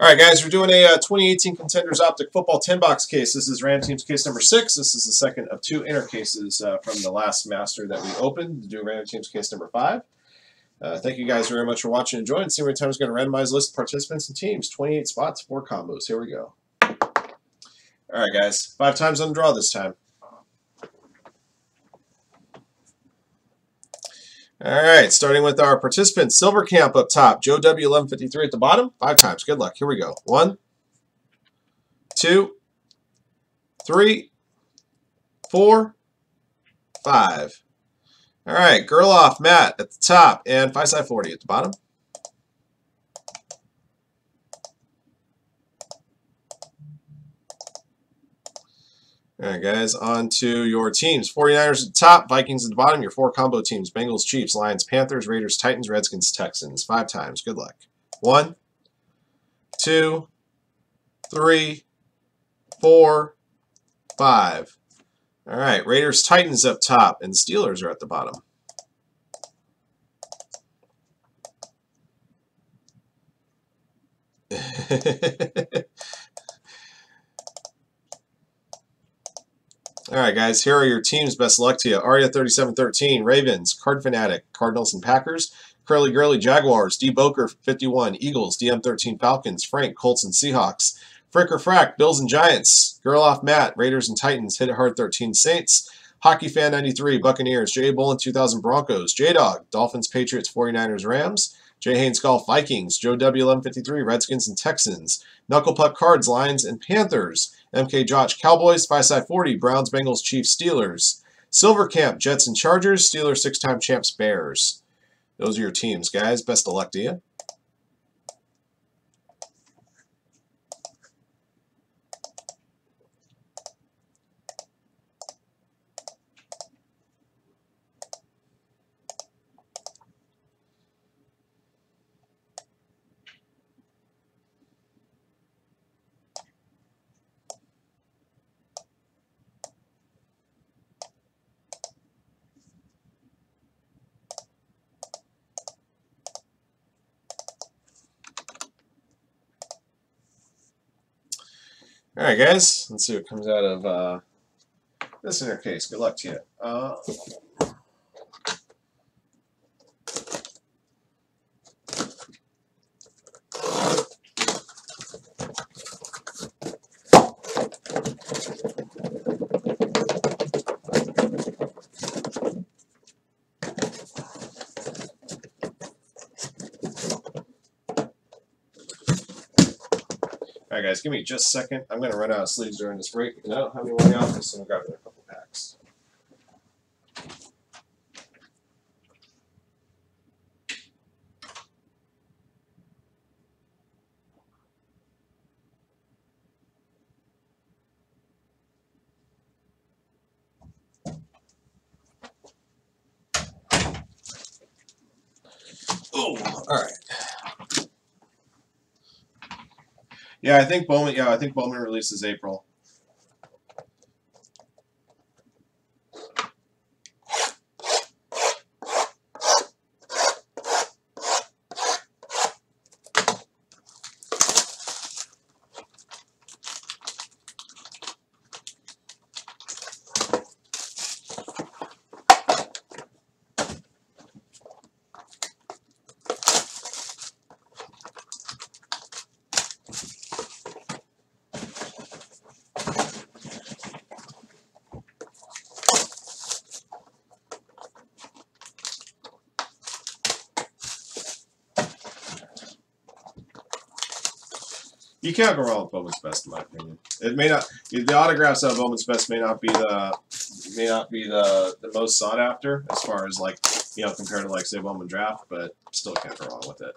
All right, guys, we're doing a uh, 2018 Contenders Optic Football 10 box case. This is Ram Team's case number six. This is the second of two inner cases uh, from the last master that we opened to do Random Team's case number five. Uh, thank you guys very much for watching and joining. See, time is going to randomize list participants and teams. 28 spots, four combos. Here we go. All right, guys, five times on the draw this time. All right, starting with our participants. Silver Camp up top. Joe W1153 at the bottom. Five times. Good luck. Here we go. One, two, three, four, five. All right, Girl Off Matt at the top and Five Side 40 at the bottom. All right, guys, on to your teams. 49ers at the top, Vikings at the bottom, your four combo teams. Bengals, Chiefs, Lions, Panthers, Raiders, Titans, Redskins, Texans. Five times. Good luck. One, two, three, four, five. All right, Raiders, Titans up top, and Steelers are at the bottom. All right, guys, here are your teams. Best luck to you. Aria3713, Ravens, Card Fanatic, Cardinals and Packers, Curly Girly, Jaguars, D. Boker, 51, Eagles, DM13, Falcons, Frank, Colts and Seahawks, Fricker Frack, Bills and Giants, Girl Off Matt, Raiders and Titans, Hit It Hard 13, Saints, Hockey Fan 93, Buccaneers, J. Bolin 2000, Broncos, J Dog, Dolphins, Patriots, 49ers, Rams, J. Haynes Golf, Vikings, Joe W1153, Redskins and Texans, Knuckle Puck Cards, Lions and Panthers, MK Josh Cowboys, 5 side 40, Browns, Bengals, Chiefs, Steelers. Silver Camp, Jets and Chargers, Steelers, six time champs, Bears. Those are your teams, guys. Best of luck to you. All right, guys. Let's see what comes out of uh, this inner case. Good luck to you. Uh, guys, give me just a second. I'm going to run out of sleeves during this break, I don't have any more out, so I'm going to grab a couple packs. Oh, all right. Yeah, I think Bowman. Yeah, I think Bowman releases April. You can't go wrong with Bowman's Best, in my opinion. It may not the autographs of Bowman's Best may not be the may not be the the most sought after as far as like you know compared to like say Bowman Draft, but still can't go wrong with it.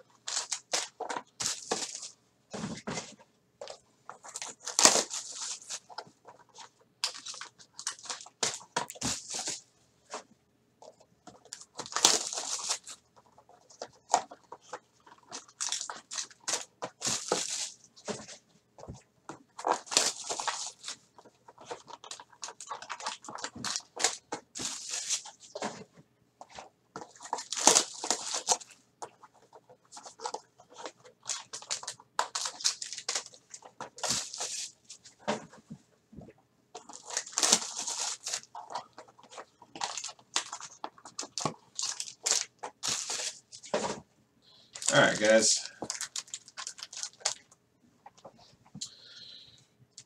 All right, guys.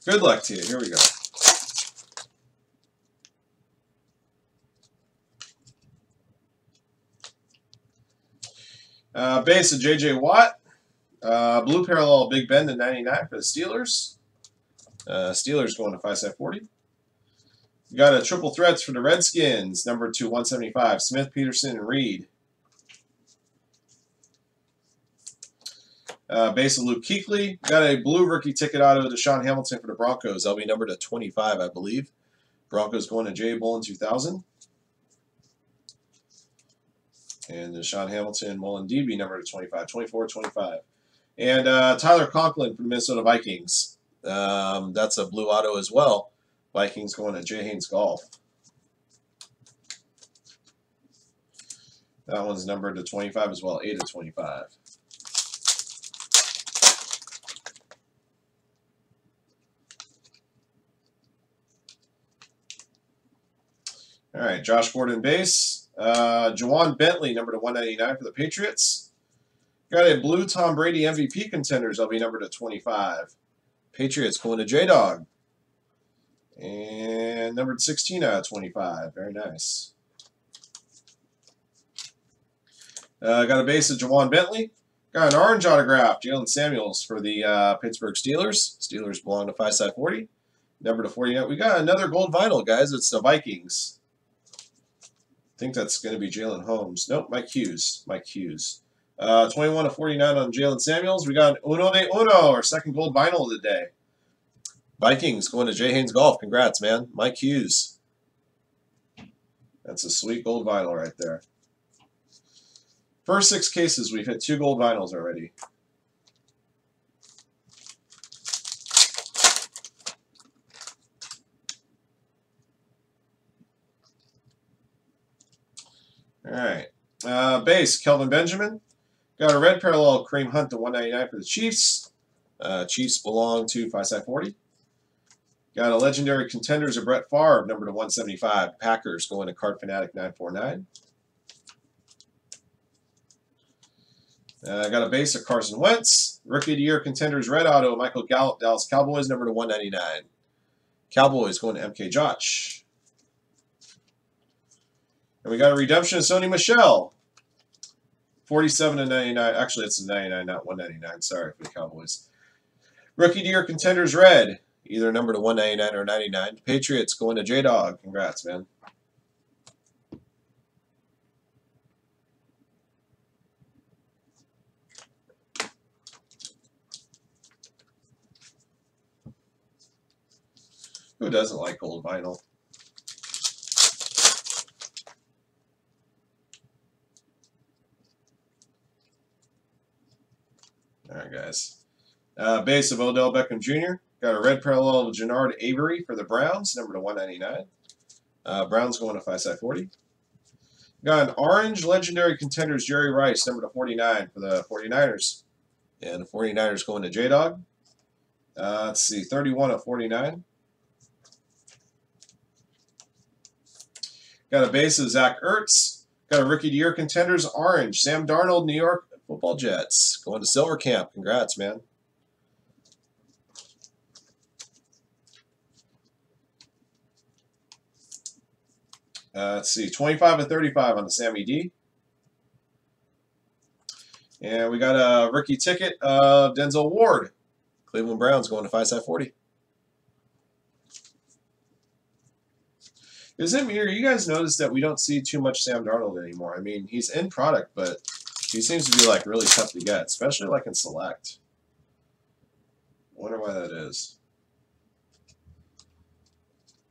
Good luck to you. Here we go. Uh, base of J.J. Watt. Uh, blue parallel Big Ben to 99 for the Steelers. Uh, Steelers going to 5 set 40. We got a triple threats for the Redskins, number 2, 175. Smith, Peterson, and Reed. Uh, base of Luke Kuechly. Got a blue rookie ticket auto to Sean Hamilton for the Broncos. That'll be numbered to 25, I believe. Broncos going to Jay Bullen 2000. And Sean Hamilton Mullen DB number to 25, 24, 25. And uh, Tyler Conklin from the Minnesota Vikings. Um, that's a blue auto as well. Vikings going to Jay Haynes Golf. That one's numbered to 25 as well, 8 to 25. All right, Josh Gordon base. Uh, Ja'Whaun Bentley, number to 199 for the Patriots. Got a blue Tom Brady MVP contenders. I'll be number to 25. Patriots going to J Dog. And numbered 16 out of 25. Very nice. Uh, got a base of Ja'Whaun Bentley. Got an orange autograph, Jaylen Samuels for the uh, Pittsburgh Steelers. Steelers belong to 5 side 40. Number to 49. We got another gold vinyl, guys. It's the Vikings. I think that's going to be Jalyn Holmes. Nope, Mike Hughes. Mike Hughes. Uh, 21 to 49 on Jaylen Samuels. We got Uno de Uno, our second gold vinyl of the day. Vikings going to Jay Haynes Golf. Congrats, man. Mike Hughes. That's a sweet gold vinyl right there. First six cases, we've hit two gold vinyls already. All right. Uh, base, Kelvin Benjamin. Got a red parallel, Kareem Hunt to 199 for the Chiefs. Uh, Chiefs belong to 5 side 40. Got a legendary contenders of Brett Favre, number to 175. Packers going to Card Fanatic 949. Uh, got a base of Carson Wentz. Rookie of the Year contenders red auto, Michael Gallup, Dallas Cowboys, number to 199. Cowboys going to MK Josh. And we got a redemption of Sony Michel. 47 to 99. Actually, it's a 99, not 199. Sorry for the Cowboys. Rookie Deer Contenders Red. Either number to 199 or 99. Patriots going to J-Dog. Congrats, man. Who doesn't like gold vinyl? Guys. Uh, base of Odell Beckham Jr. Got a red parallel of Genard Avery for the Browns, number to 199. Uh, Browns going to 5 side 40. Got an orange legendary contenders Jerry Rice, number to 49 for the 49ers. And the 49ers going to J Dog. Uh, let's see, 31 of 49. Got a base of Zach Ertz. Got a rookie year contenders orange. Sam Darnold, New York Football Jets going to Silver Camp. Congrats, man. Uh, let's see, 25 and 35 on the Sammy D. And we got a rookie ticket of Denzel Ward. Cleveland Browns going to 5 side 40. Is it me or you guys notice that we don't see too much Sam Darnold anymore? I mean, he's in product, but he seems to be like really tough to get, especially like in select. Wonder why that is.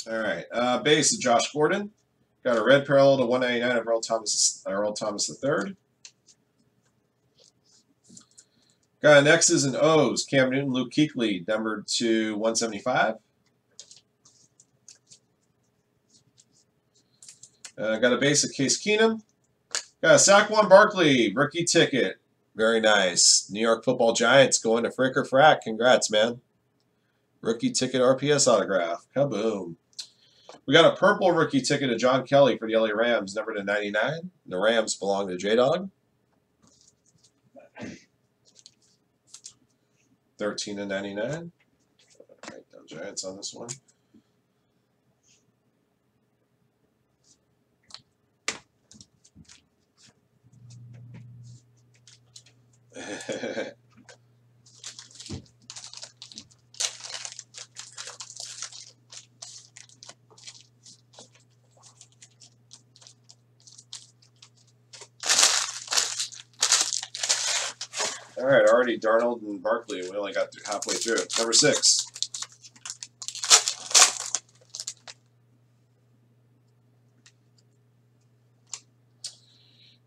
All right, uh, base Josh Gordon. Got a red parallel to 199 of Earl Thomas, Earl Thomas III. Got an X's and O's. Cam Newton, Luke Kuechly, numbered to 175. Uh, got a base of Case Keenum. Yeah, Saquon Barkley, rookie ticket. Very nice. New York Football Giants going to Frick or Frack. Congrats, man. Rookie ticket RPS autograph. Kaboom. We got a purple rookie ticket to John Kelly for the LA Rams, number to 99. The Rams belong to J-Dog. 13 to 99. Right, Giants on this one. All right, already Darnold and Barkley. We only got through halfway through. Number six.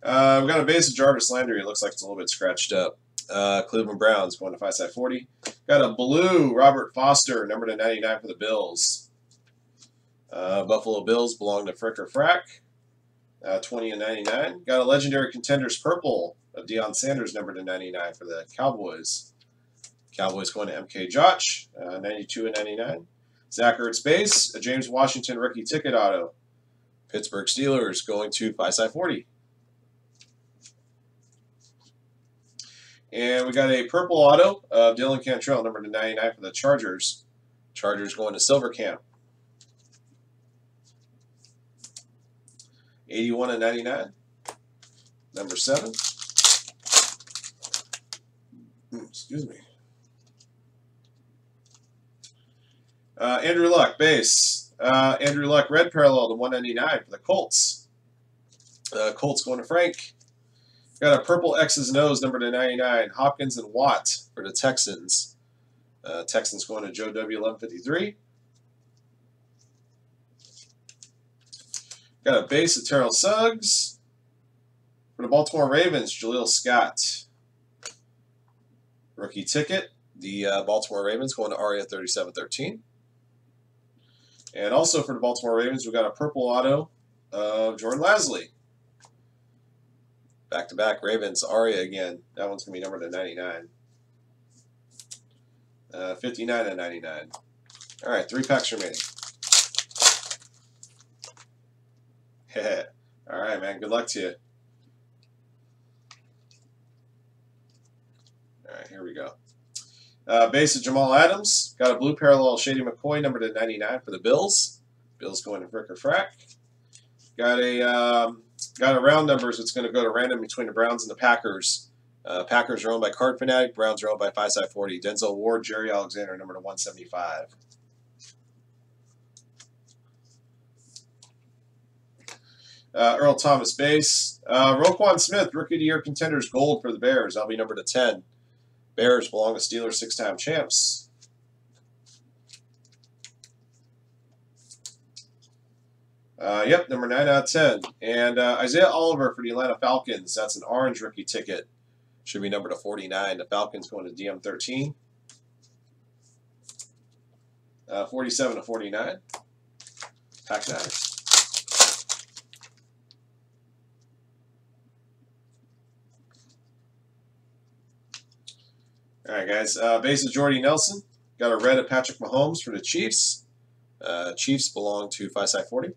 Uh, we've got a base of Jarvis Landry. It looks like it's a little bit scratched up. Uh, Cleveland Browns going to five side 40. Got a blue Robert Foster, number to 99 for the Bills. Uh, Buffalo Bills belong to Fricker Frack. Uh, 20 and 99. Got a legendary contenders purple of Deion Sanders, number to 99 for the Cowboys. Cowboys going to MK Josh, uh, 92 and 99. Zach Ertz base, a James Washington rookie ticket auto. Pittsburgh Steelers going to 5 side 40. And we got a purple auto of Dylan Cantrell, number to 99 for the Chargers. Chargers going to Silver Camp. 81 and 99. Number 7. Excuse me. Uh, Andrew Luck, base. Uh, Andrew Luck, red parallel to 199 for the Colts. Uh, Colts going to Frank. Got a purple X's O's number to 99. Hopkins and Watt for the Texans. Uh, Texans going to Joe W. 1153. Got a base of Terrell Suggs. For the Baltimore Ravens, Jaleel Scott. Rookie ticket. The uh, Baltimore Ravens going to Aria 3713. And also for the Baltimore Ravens, we've got a purple auto of Jordan Lasley. Back to back Ravens, Aria again. That one's going to be numbered to 99. Uh, 59 and 99. All right, three packs remaining. All right, man. Good luck to you. All right, here we go. Uh, base of Jamal Adams. Got a blue parallel Shady McCoy, number to 99 for the Bills. Bills going to Fricker Frack. Got a um, got a round numbers. It's going to go to random between the Browns and the Packers. Uh, Packers are owned by Card Fanatic. Browns are owned by Five Side 40. Denzel Ward, Jaire Alexander, number to 175. Uh, Earl Thomas base. Uh, Roquan Smith, rookie of the year contenders gold for the Bears. I'll be number to 10. Bears belong to Steelers six time champs. Uh, yep, number 9 out of 10. And uh, Isaiah Oliver for the Atlanta Falcons. That's an orange rookie ticket. Should be number to 49. The Falcons going to DM 13. Uh, 47 to 49. Pack 9. All right, guys. Uh, base of Jordy Nelson. Got a red of Patrick Mahomes for the Chiefs. Uh, Chiefs belong to Five Side 40.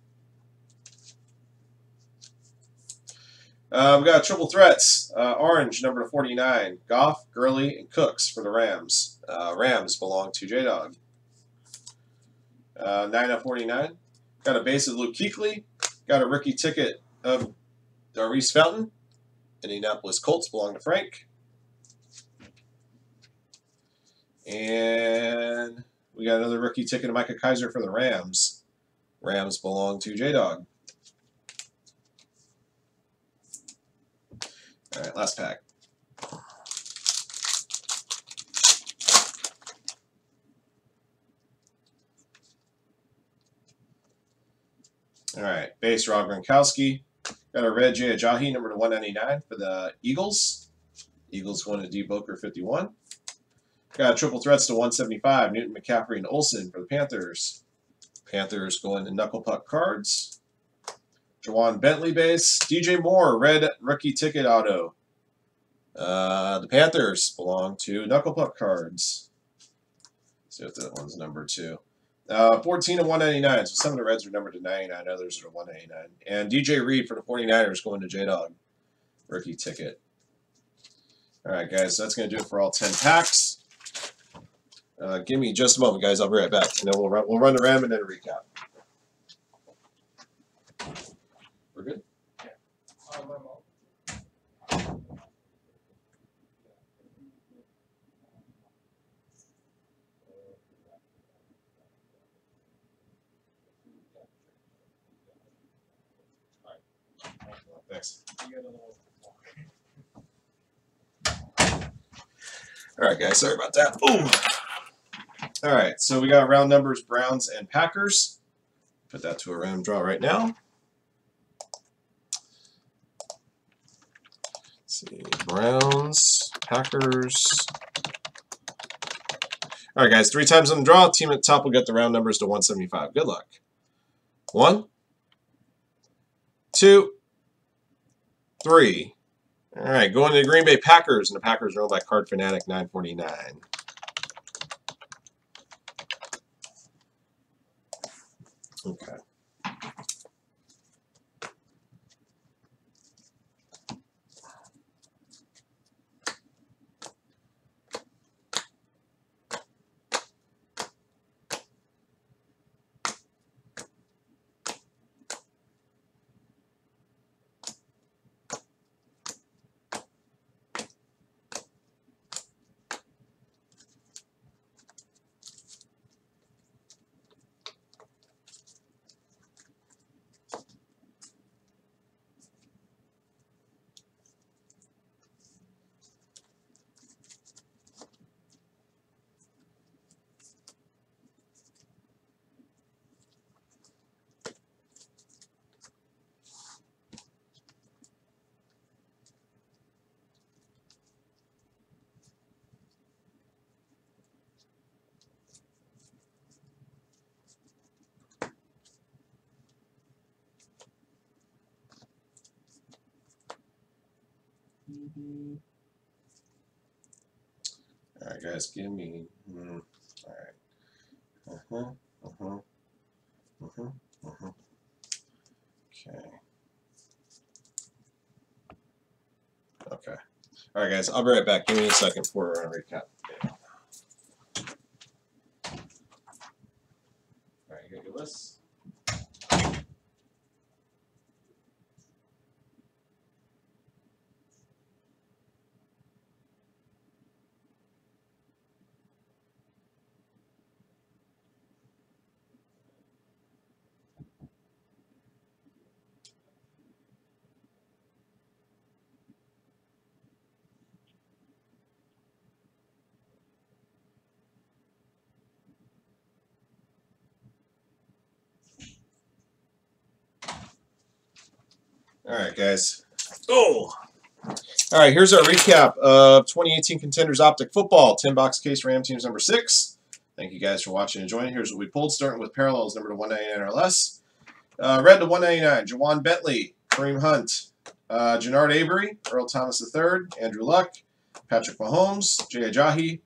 Uh, we've got triple threats. Uh, orange, number 49. Goff, Gurley, and Cooks for the Rams. Uh, Rams belong to J-Dog. Uh, 9 of 49. Got a base of Luke Kuechly. Got a rookie ticket of Daurice Fountain. Indianapolis Colts belong to Frank. And we got another rookie ticket of Micah Kiser for the Rams. Rams belong to J-Dog. All right, last pack. All right, base Rob Gronkowski. Got a red Jay Ajayi, number to 199 for the Eagles. Eagles going to D Boker 51. Got triple threats to 175, Newton, McCaffrey, and Olsen for the Panthers. Panthers going to Knuckle Puck Cards. Ja'Whaun Bentley base. DJ Moore, red rookie ticket auto. Uh, the Panthers belong to Knuckle Puck Cards. Let's see if that one's number two. Uh, 14 and 199. So some of the Reds are numbered to 99, others are 199. And DJ Reed for the 49ers going to J Dog. Rookie ticket. All right, guys, so that's going to do it for all 10 packs. Uh, give me just a moment, guys. I'll be right back, and then we'll run, we'll run the RAM and then a recap. We're good. Thanks. All right, guys. Sorry about that. Ooh. All right, so we got round numbers, Browns and Packers. Put that to a random draw right now. See, Browns, Packers. All right, guys. Three times on the draw. Team at top will get the round numbers to 175. Good luck. One, two, three. All right, going to the Green Bay Packers, and the Packers are owned by Card Fanatic 949. Okay. All right, guys, give me. Mm, all right. Uh huh. Uh huh. Uh huh. Uh huh. Okay. Okay. All right, guys. I'll be right back. Give me a second for a recap. All right, you got your list. All right, guys. Oh. All right, here's our recap of 2018 Contenders Optic Football, 10 box case Ram Teams number six. Thank you guys for watching and joining. Here's what we pulled, starting with parallels number to 199 or less. Uh, red to 199, Ja'Whaun Bentley, Kareem Hunt, uh, Genard Avery, Earl Thomas III, Andrew Luck, Patrick Mahomes, Jay Ajayi.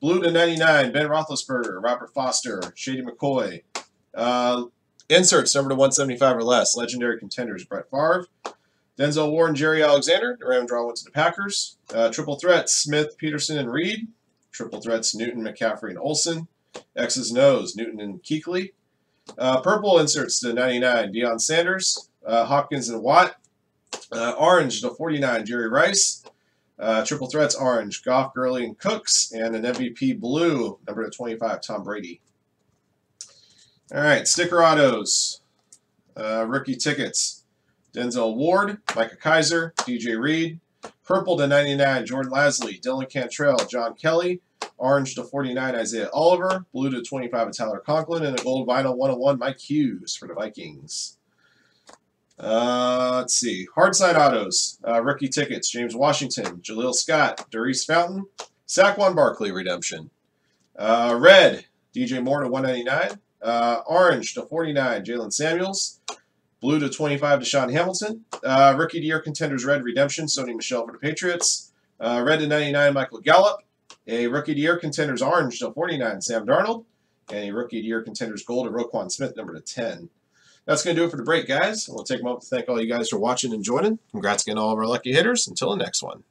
Blue to 99, Ben Roethlisberger, Robert Foster, Shady McCoy. Uh, inserts number to 175 or less, legendary contenders, Brett Favre. Denzel Ward and Jaire Alexander. The draw went to the Packers. Uh, triple threats, Smith, Peterson, and Reed. Triple threats, Newton, McCaffrey, and Olsen. X's nose Newton and Kuechly. Uh, purple inserts to 99, Deion Sanders, uh, Hopkins and Watt. Uh, orange to 49, Jerry Rice. Uh, triple threats, orange, Goff, Gurley, and Cooks. And an MVP blue, number to 25, Tom Brady. All right, sticker autos, uh, rookie tickets. Denzel Ward, Micah Kiser, DJ Reed. Purple to 99, Jordan Lasley, Dylan Cantrell, John Kelly. Orange to 49, Isaiah Oliver. Blue to 25, Tyler Conklin. And a gold vinyl 101, Mike Hughes for the Vikings. Uh, let's see. Hard side autos. Uh, rookie tickets. James Washington. Jaleel Scott. Daurice Fountain. Saquon Barkley redemption. Uh, red. DJ Moore to 199. Uh, orange to 49. Jaylen Samuels. Blue to 25, DaeSean Hamilton. Uh, rookie the year contenders red redemption, Sony Michel for the Patriots. Uh, red to 99, Michael Gallup. A rookie the year contenders orange to 49, Sam Darnold. And a rookie the year contenders gold to Roquan Smith, number to 10. That's going to do it for the break, guys. We'll take a moment to thank all you guys for watching and joining. Congrats again to all of our lucky hitters. Until the next one.